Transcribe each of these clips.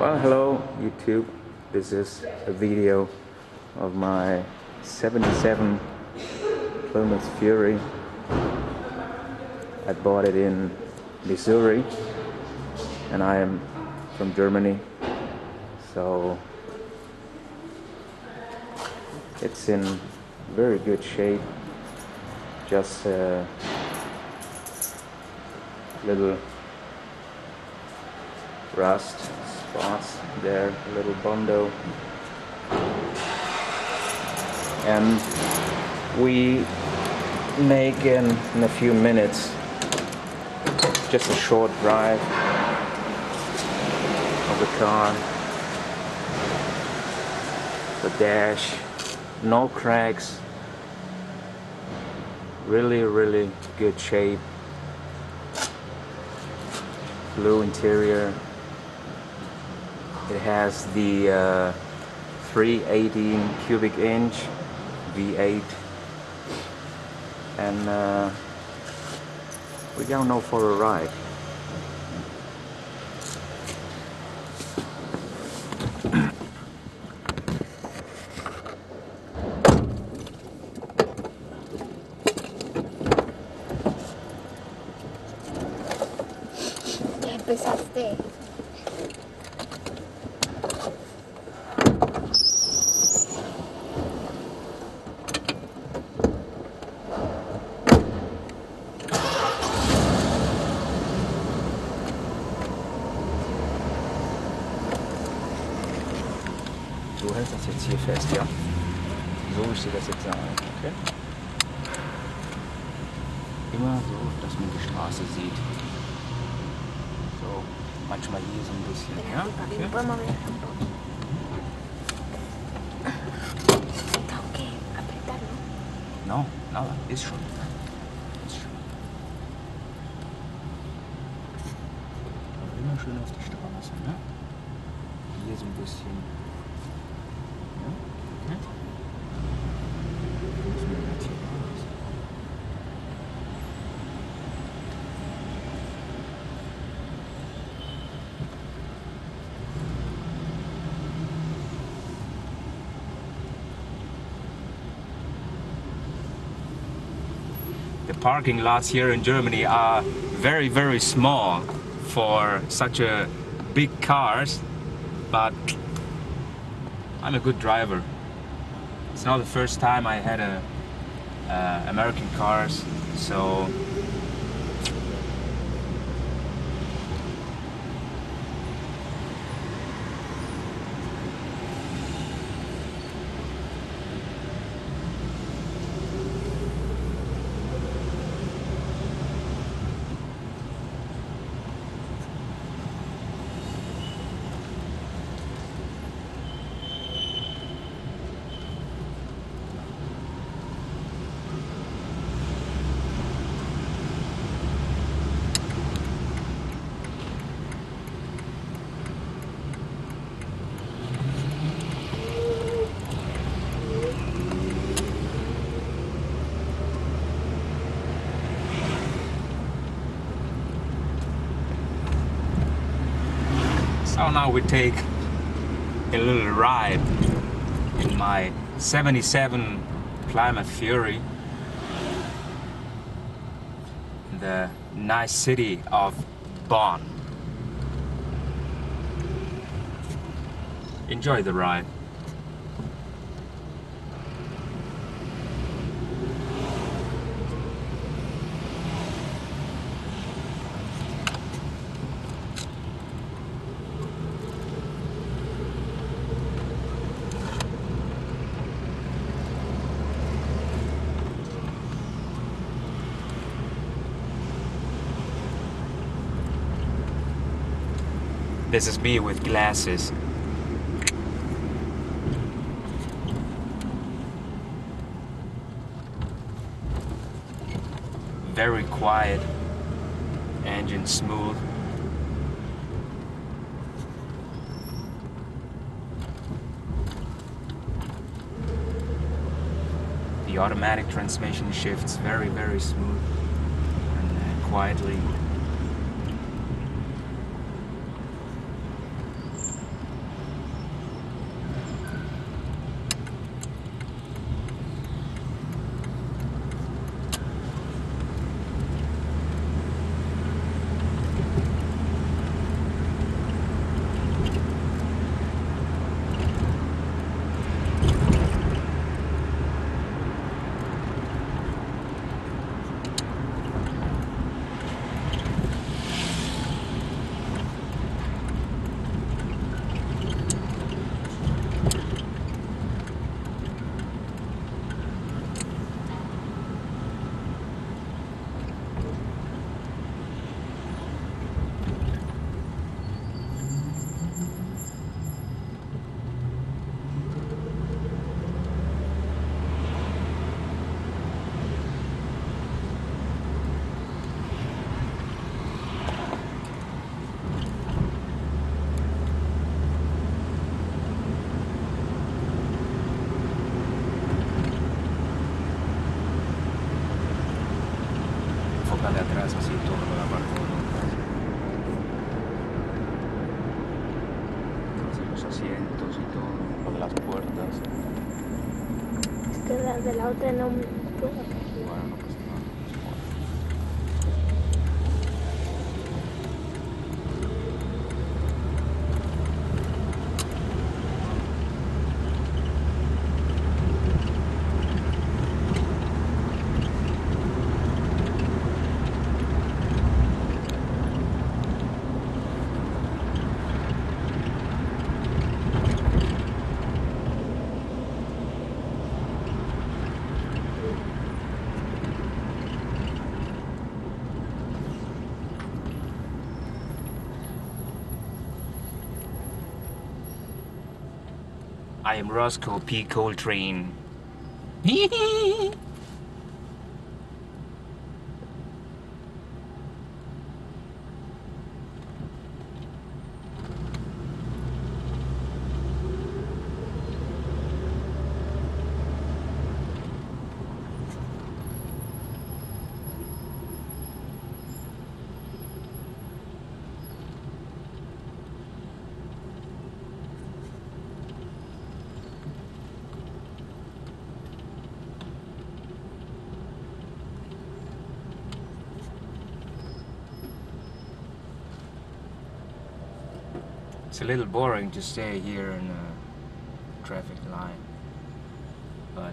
Well, hello YouTube. This is a video of my 77 Plymouth Fury. I bought it in Missouri and I am from Germany. So it's in very good shape. Just a little rust there, a little bondo. And we make in, in a few minutes just a short drive of the car. The dash, no cracks, really, really good shape. Blue interior, it has the uh, 318 cubic inch V8 and uh, gonna go for a ride. Fest, ja? So dir das jetzt sagen, okay? Immer so, dass man die Straße sieht. So, manchmal hier so ein bisschen, ja? Okay? ¿no? No, nada, ist schon. Ist schon. Aber immer schön auf die Straße, ne? Hier so ein bisschen. Parking lots here in Germany are very very small for such a big cars but I'm a good driver. It's not the first time I had a uh, American cars so So now we take a little ride in my 77 Plymouth Fury in the nice city of Bonn. Enjoy the ride. This is me with glasses. Very quiet, engine smooth. The automatic transmission shifts very, very smooth and uh, quietly. toca de atrás, así todo lo da marco. Los asientos y todo. Con las puertas. Es que la de la otra no me I am Roscoe P. Coltrane. It's a little boring to stay here in a traffic line. But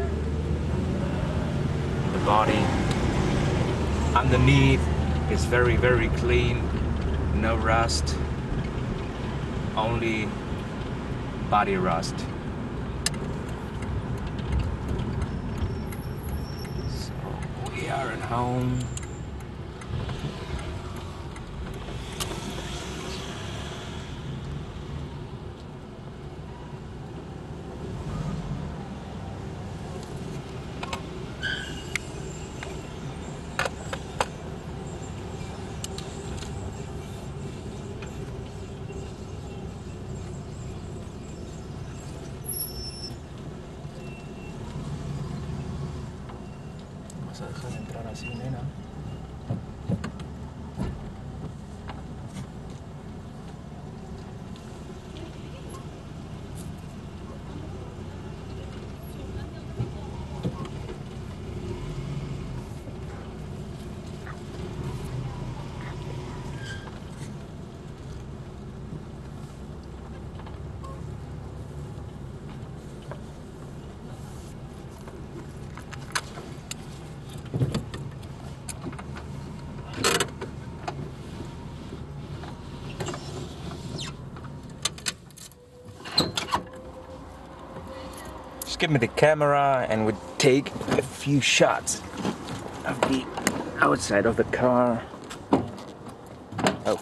body. Underneath is very very clean, no rust, only body rust. So we are at home. Vamos a dejar entrar así, give me the camera and we take a few shots of the outside of the car. Oh,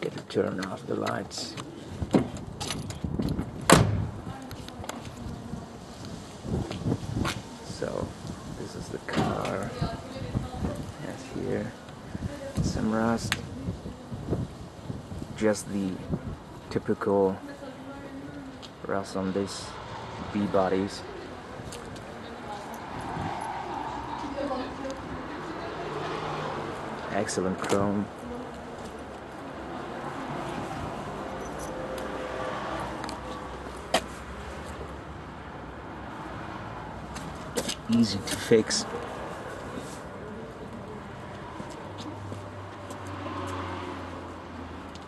get to turn off the lights. So, this is the car. Yes, here. Some rust. Just the typical rust on this B bodies. Excellent chrome. Easy to fix.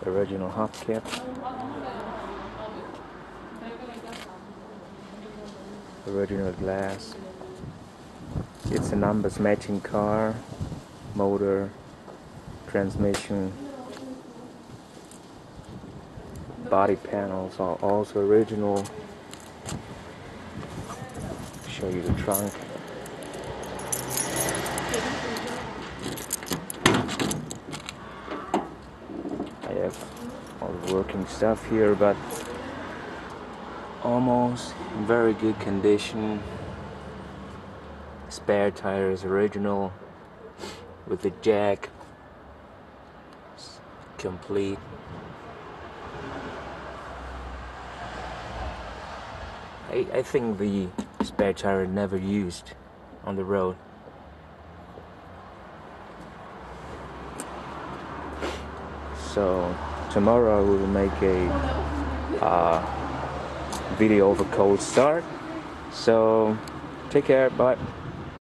Original hubcap. Original glass. It's a numbers matching car, motor, transmission, body panels are also original. Show you the trunk. I have all the working stuff here, but almost in very good condition. Spare tires original with the jack s- complete. I, I think the spare tire never used on the road. So tomorrow we will make a uh, video of a cold start. So take care, bye.